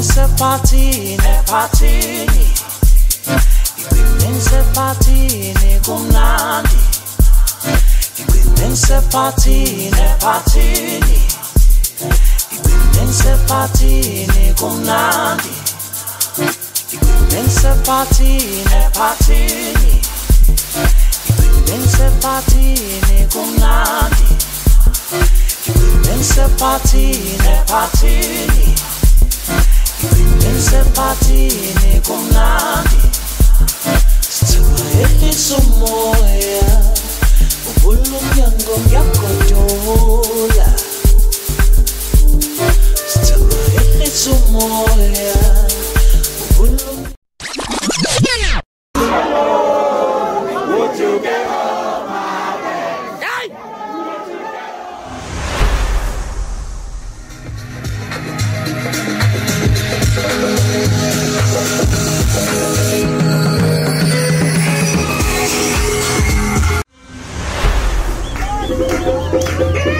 ngisephathini ephathini ngigcine ngisephathini kumnandi ngigcine ngisephathini ephathini ngigcine ngisephathini kumnandi ngigcine ngisephathini ephathini ngigcine ngisephathini kumnandi ngigcine ngisephathini ephathini Ngisephathini kumnandi. Sithiwa ehlisa umoya Yeah.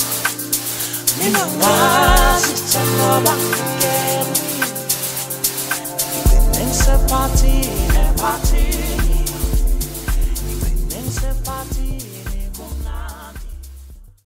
ngazi sithandwa bangingeni Ngigcine ngisephathini ephathini